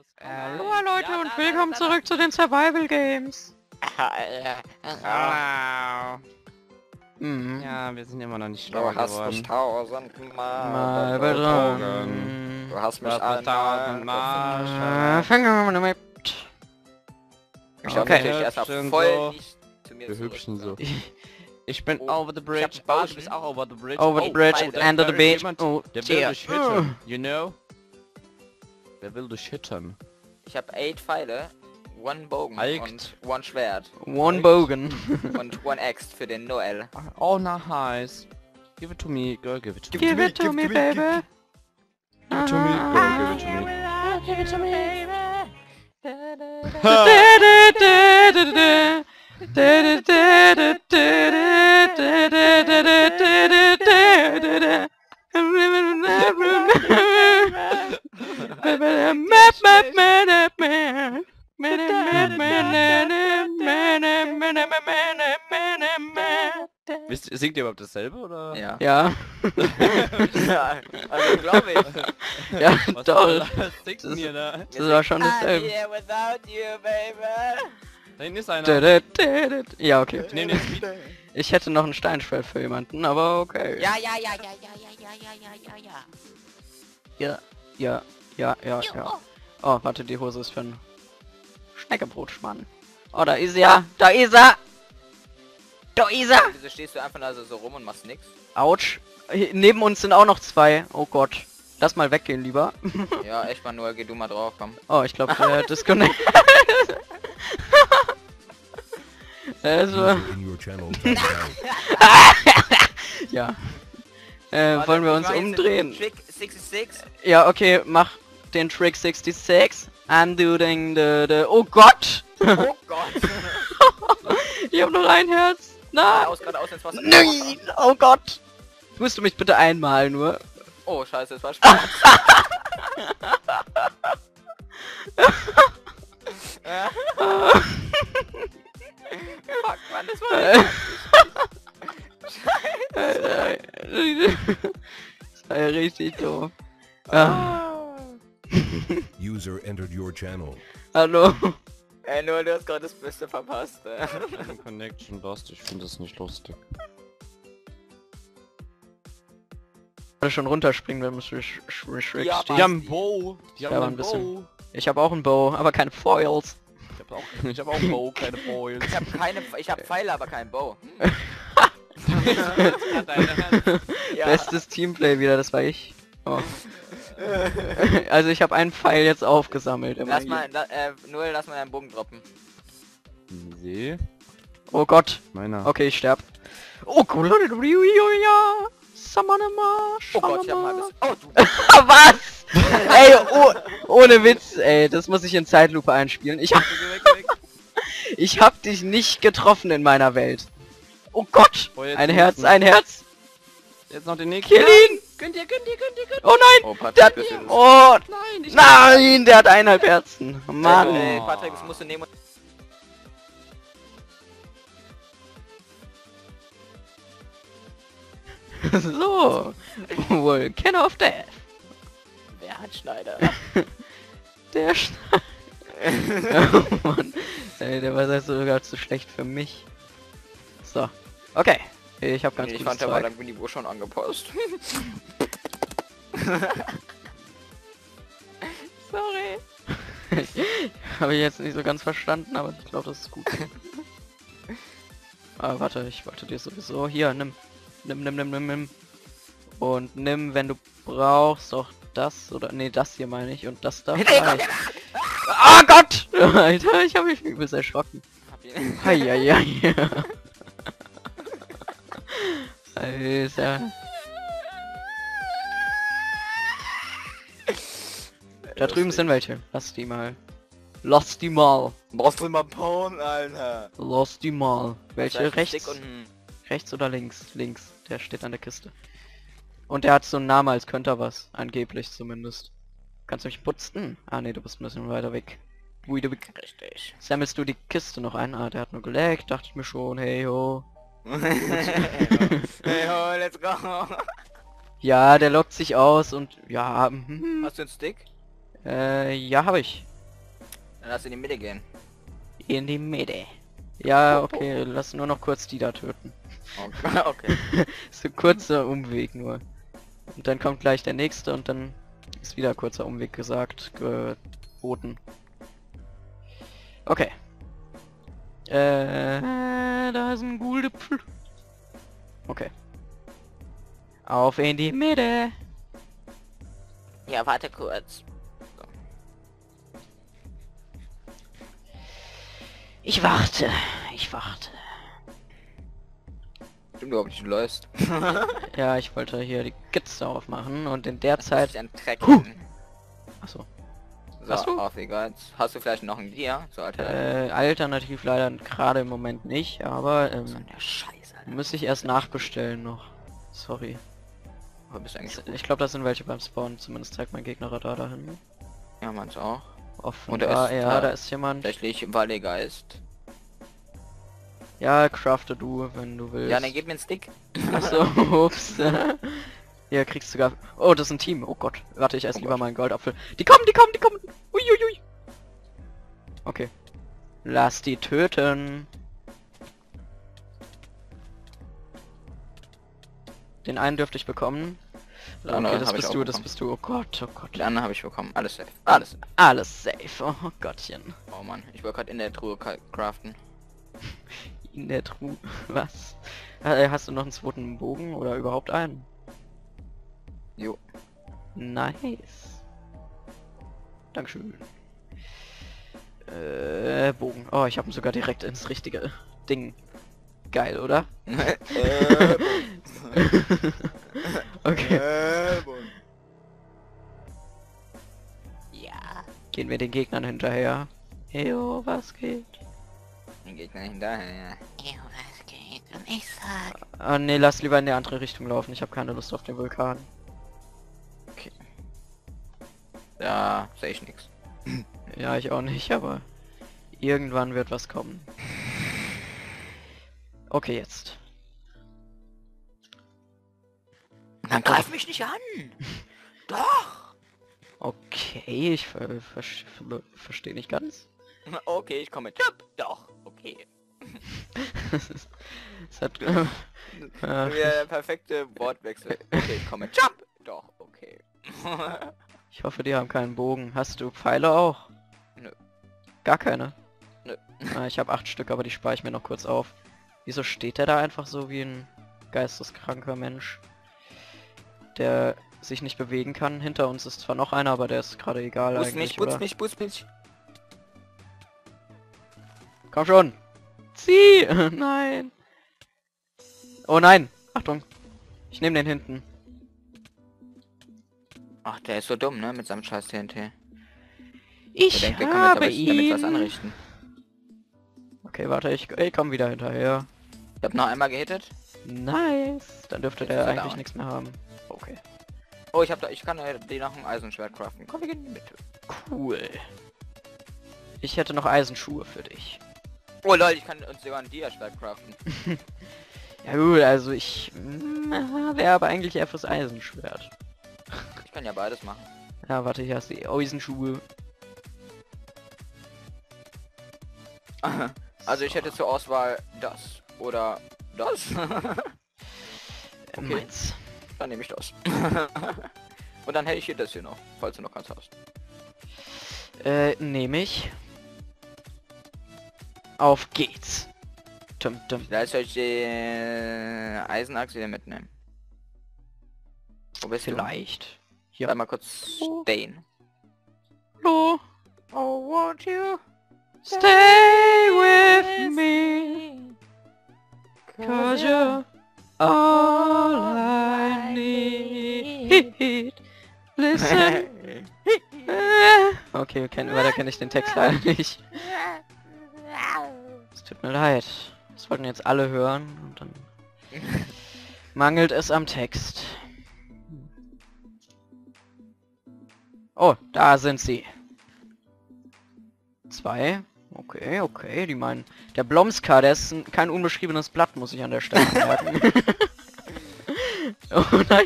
raus. Komm Hallo rein. Leute Ja, und da, willkommen da, da, zurück zu den Survival Games. Wow. Mhm. Ja, wir sind immer noch nicht Du schlauer hast geworden. mich tausendmal Mal betrogen. Du hast mich Du hast mich tausendmal Äh, fangen wir mal mit. Ich hab Okay. erstmal Hübschen voll so. nicht zu mir Wir hübschen so. Ich bin Oh, over the ich bridge. hab Bart, Ocean. du bist auch over the bridge. Over the Oh, bridge, Mann, da- under the ist beach. jemand, Oh, Der will yeah. dich hitten, you know? Wer will dich hitten? Ich habe 8 Pfeile, one Bogen Alkt. und one Schwert One Bogen. und one Axe für den Noel. Oh, nice. Give it to me, girl, give it to me. Give it to me, baby. Give it to me, girl, give it to me. Give it to me. Wisst, singt ihr überhaupt dasselbe, oder? Ja. Ja, ja also glaube ich. ja, Was doch. Singt Das- ihr da? Das war schon dasselbe. Da hinten ist einer. Ja, okay. Ich nehme den Speed. Ich hätte noch ein Steinschwert für jemanden, aber okay. Ja, ja, ja, ja, ja, ja, ja, ja, ja, ja, ja. ja, ja, ja, ja, ja. Oh, warte, die Hose ist für ein Schneckebrotschmann. Oh, da ist er! Da ist er! Da ist er! Wieso stehst du einfach also so rum und machst nix? Autsch. Hier, Neben uns sind auch noch zwei. Oh Gott. Lass mal weggehen lieber. Ja, echt mal Noel, geh du mal drauf, komm. Oh, ich glaube, der Disconnect. also, ja. Äh, wollen wir uns den umdrehen? Trick 66. Ja, okay, mach den Trick 66. Undoing the, the... Oh Gott! Oh Gott. ich hab noch ein Herz. Nein! Aus, gerade aus ins Wasser. Nein! Oh Gott! Tust du mich bitte einmal nur? Oh, scheiße, es war Spaß. Fuck, Mann, das war das war ja richtig doof. Ah, User entered your channel. hallo. Ey, nur du hast gerade das Beste verpasst. äh. Connection lost. Ich finde das nicht lustig. Ich schon runterspringen, wenn man Sch Sch Ja, steht. Die haben einen Bow. Die Ja, haben einen ein bisschen. Bow. Ich habe auch einen Bow, aber keine Foils. Ich hab auch, ich hab auch einen Bow, keine Foils. Ich habe keine, ich habe Pfeile, aber keinen Bow. Ja. Bestes Teamplay wieder, das war ich. Oh. also ich habe einen Pfeil jetzt aufgesammelt. Lass mal, la, äh, Noel, lass mal deinen Bogen droppen. See? Oh Gott. Meiner. Okay, ich sterb. Oh Gott. Samanama, Oh Gott, ich hab mal. Oh, du... Was? ey, oh, ohne Witz, ey, das muss ich in Zeitlupe einspielen. Ich hab, ich hab dich nicht getroffen in meiner Welt. Oh Gott, Oh, ein Herz, ein Herz. Jetzt noch den nächsten. Kill ihn. Könnt ihr, könnt ihr, könnt ihr, könnt Oh nein, Oh, der Patrick, hat, bist du... oh, Nein, ich nein, der hat eineinhalb Herzen. Mann. Ey, Patrick, das musst du nehmen. So, Volcano of Death. Wer hat Schneider? Der Sch Oh Mann. Ey, der war sogar zu schlecht für mich. So. Okay. Ich habe ganz ich gutes fand, der war Zeug. dann Niveau schon angepasst. Sorry. habe ich jetzt nicht so ganz verstanden, aber ich glaube, das ist gut. ah, warte, ich wollte dir sowieso... Hier, nimm. Nimm, nimm, nimm, nimm, nimm. Und nimm, wenn du brauchst, auch das oder... Nee, das hier meine ich. Und das da. Ah Gott! Alter, ich habe mich übelst erschrocken. Hab ihn. Alter. Da drüben sind welche. Lass die mal. Lass die mal. Brauchst du mal Porn, Alter? Lass die mal. Welche? Rechts? Rechts oder links? Links. Der steht an der Kiste. Und der hat so einen Namen, als könnte er was. Angeblich zumindest. Kannst du mich putzen? Ah ne, du bist ein bisschen weiter weg. Wieder weg. Richtig. Sammelst du die Kiste noch ein? Ah, der hat nur geleckt, dachte ich mir schon, hey ho. hey ho, let's go. Ja, der lockt sich aus und ja, mhm. Hast du einen Stick? äh, ja, habe ich. lass in die Mitte gehen. In die Mitte. Ja, okay, lass nur noch kurz die da töten. Okay. okay. so ein kurzer Umweg nur. Und dann kommt gleich der nächste und dann ist wieder kurzer Umweg gesagt, geboten. Okay. Äh, da ist ein gute Pl Okay. Auf in die Mitte. Ja, warte kurz. Ich warte. Ich warte. Stimmt überhaupt nicht, du läufst. Ja, ich wollte hier die Kiste aufmachen und in der Das Zeit... ist ein Trecken. Achso. Hast du? auf egal. Hast du vielleicht noch ein Gear? So, Alter. Äh, alternativ leider gerade im Moment nicht, aber ähm, so Scheiße, muss ich erst nachbestellen noch. Sorry. Wo bist du eigentlich so gut? Ich glaube, das sind welche beim Spawn. Zumindest zeigt mein Gegnerradar dahin. Ja, man's auch. Offen. Und da ah, ist ja, da- da ist jemand. Tatsächlich Wallegeist. Ja, crafte du, wenn du willst. Ja, dann gib mir einen Stick. Achso, ups. Hier kriegst du sogar... Oh, das ist ein Team. Oh Gott. Warte, ich esse Oh lieber Gott. mal einen Goldapfel. Die kommen, die kommen, die kommen. Uiuiui. Okay. Lass die töten. Den einen dürfte ich bekommen. Den Okay, das bist du, das bekommen. bist du. Oh Gott, oh Gott. Den anderen habe ich bekommen. Alles safe. Alles safe. Alles safe. Oh Gottchen. Oh Mann, ich wollte gerade in der Truhe craften. In der Truhe. Was? Äh, Hast du noch einen zweiten Bogen oder überhaupt einen? Jo. Nice. Dankeschön. Äh, Bogen. Oh, ich habe ihn sogar direkt ins richtige Ding. Geil, oder? äh, okay. äh, Ja. Gehen wir den Gegnern hinterher. Heyo, was geht? Den Gegner hinterher, ja. Ja, was geht? Und ich sag, Ah, nee, lass lieber in die andere Richtung laufen. Ich habe keine Lust auf den Vulkan. Da sehe ich nichts. Ja, ich auch nicht, aber irgendwann wird was kommen. Okay, jetzt. Dann greif mich nicht an! Doch! Okay, ich ver ver ver verstehe nicht ganz. Okay, ich komme. Jupp! Doch! Okay. es hat, äh, äh, perfekte Wortwechsel. Okay, ich komme. Jump! Doch, okay. ich hoffe, die haben keinen Bogen. Hast du Pfeile auch? Nö. Gar keine? Nö. Ah, ich habe acht Stück, aber die spare ich mir noch kurz auf. Wieso steht der da einfach so wie ein geisteskranker Mensch? Der sich nicht bewegen kann. Hinter uns ist zwar noch einer, aber der ist gerade egal Boost eigentlich, mich, oder? mich, boost mich. Komm schon! Zieh! nein! Oh nein! Achtung! Ich nehme den hinten. Ach, der ist so dumm, ne? Mit seinem scheiß TNT. Der Ich denkt, der kann jetzt habe aber damit was ihn! anrichten. Okay, warte, ich, ich komme wieder hinterher. Ich hab noch einmal gehittet. Nice! Dann dürfte Jetzt der er eigentlich nichts mehr haben. Okay. Oh, ich hab da, ich kann äh, dir noch ein Eisenschwert craften. Komm, wir gehen in die Mitte. Cool. Ich hätte noch Eisenschuhe für dich. Oh lol, ich kann uns sogar ein Dia-Schwert craften. Ja gut, also ich mm, wäre aber eigentlich eher fürs Eisenschwert. Ich kann ja beides machen. Ja, warte, hier hast du die Eisenschuhe. Also ich hätte zur Auswahl das oder das. Okay. Meins. dann nehme ich das. Und dann hätte ich hier das hier noch, falls du noch keins hast. Äh, nehme ich. Auf geht's. Tum, tum. Vielleicht soll ich die Eisenachse wieder mitnehmen. Wo bist Vielleicht. du? Hier. Einmal kurz stehen. Hallo. Oh, won't you? Stay with me. Cause you're all I need. Listen. Okay, kenn, weiter kenne ich den Text leider nicht. Es tut mir leid. Das wollten jetzt alle hören und dann mangelt es am Text. Oh, da sind sie. Zwei. Okay, okay, die meinen... Der Blomska, der ist ein, kein unbeschriebenes Blatt, muss ich an der Stelle merken. oh nein.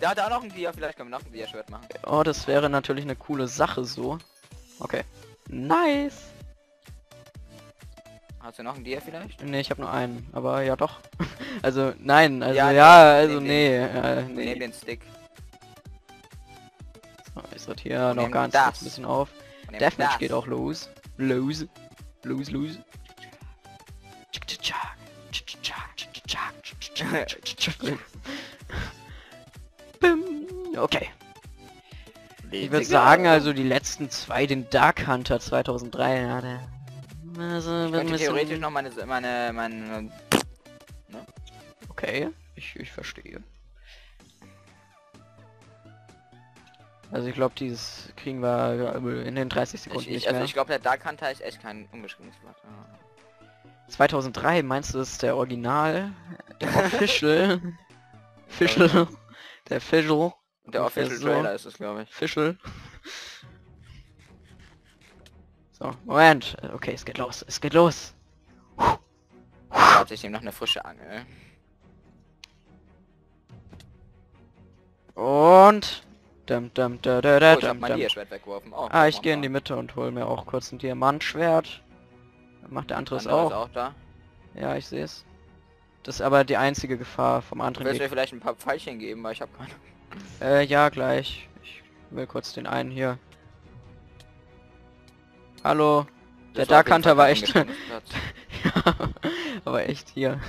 Der hat auch noch ein Dia, vielleicht können wir noch ein Dia-Schwert machen. Oh, das wäre natürlich eine coole Sache so. Okay. Nice. Hast du noch ein Dia vielleicht? Ne, ich habe nur einen, aber ja doch. Also nein, also Ja, ja, nee, also nee, nee, äh, Wir nehmen nee. den Stick. So, ich sortiere noch ganz das. ein bisschen auf. und Deathmatch das. geht auch los. Los. Los, los. Okay. Ich würde sagen, also die letzten zwei, den Dark Hunter 2003, ja, der... Also, Ich könnte theoretisch noch meine, meine, meine, Okay, ich, ich verstehe. Also ich glaube, dieses kriegen wir in den 30 Sekunden ich, ich, nicht also ich glaube, der Dark Hunter ist echt kein unbeschriebenes Blatt. Ja. 2003, meinst du, das ist der Original? Der Official? Official? Der Official? Der Official. Trailer ist es, glaube ich. Official? So, Moment. Okay, es geht los. Es geht los. Warte, ich nehme noch eine frische Angel. Und... Dum, dum, da, da, da, Oh, ich dum, mein dum. Dia-Schwert weggeworfen. Oh, Ah, ich gehe in die. Mitte und hole mir auch kurz ein Diamantschwert. Macht der andere es auch. ist auch da. Ja, ich sehe es. Das ist aber die einzige Gefahr vom anderen Willst du mir vielleicht ein paar Pfeilchen geben, weil ich habe keine. Äh, ja, gleich. Ich will kurz den einen hier. Hallo. Der Das war auf Dark jeden Hunter Fall war echt... ja, aber echt hier.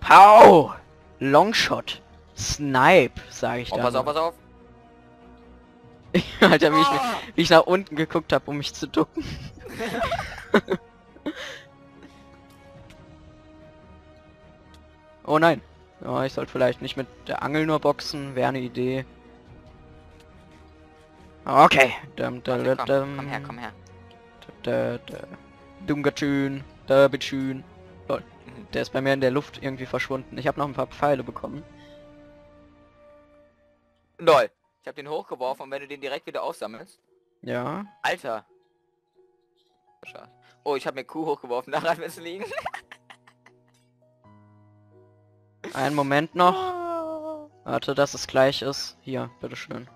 Pow! Longshot. Snipe, sage ich Oh, da. pass auf, nur. pass auf. Alter, wie ich, Ah! wie ich nach unten geguckt habe, um mich zu ducken. oh nein. Oh, ich sollte vielleicht nicht mit der Angel nur boxen, wäre eine Idee. Okay. Dum, da, Warte, da, komm, dum, komm her, komm her. Da, da. Dungatschön. Da bitschön. Lol. Der ist bei mir in der Luft irgendwie verschwunden. Ich habe noch ein paar Pfeile bekommen. Lol. Ich habe den hochgeworfen und wenn du den direkt wieder aufsammelst. Ja. Alter. Schade. Oh, ich habe mir Kuh hochgeworfen, daran wird's liegen. Einen Moment noch. Warte, dass es gleich ist. Hier, bitteschön.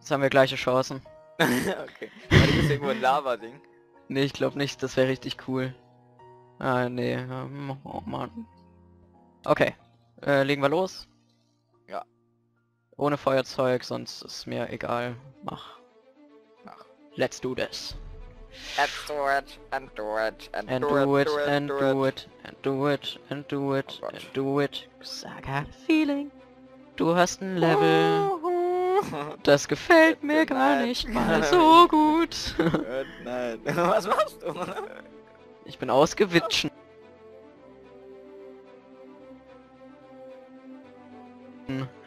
Jetzt haben wir gleiche Chancen. okay. Weil du bist irgendwo ein Lava-Ding. Nee, ich glaube nicht, das wäre richtig cool. Ah, nee. ähm, Oh Mann. Okay. Äh, legen wir los? Ja. Ohne Feuerzeug, sonst ist mir egal. Mach. Mach. Let's do this. And do it, and do it, and, And do it, and do it, and do it, and do it, Oh and do it. 'cause I got a feeling. Du hast ein Level. Das gefällt mir gar nicht mal so gut. Nein. Was machst du? Ich bin ausgewitschen.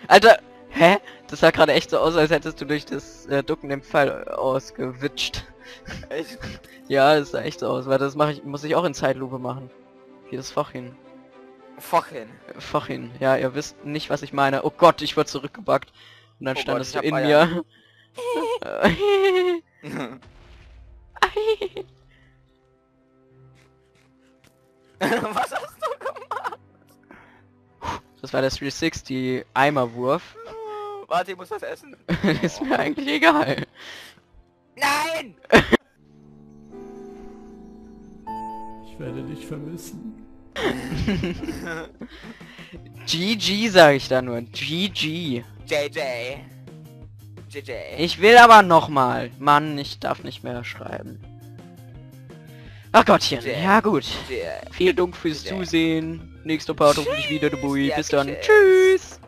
Alter, hä? Das sah gerade echt so aus, als hättest du durch das äh, Ducken den Pfeil ausgewitscht. Echt? Ja, das sah echt so aus. Warte, das mache ich, muss ich auch in Zeitlupe machen. Hier ist Fachin. Fucking. Fachin. Ja, ihr wisst nicht, was ich meine. Oh Gott, ich wurde zurückgebackt. Und dann Oh standest Gott, du in hab mir. Was hast du gemacht? das war der 360 Eimerwurf. Warte, ich muss was essen. ist mir eigentlich egal. Nein! Ich werde dich vermissen. GG sage ich da nur. GG. JJ. JJ. Ich will aber nochmal. Mann, ich darf nicht mehr schreiben. Ach Gottchen. Ja gut. Vielen Dank fürs. Zusehen. Nächster Part hoffentlich wieder der Bui. Ja, Bis dann. Tschüss.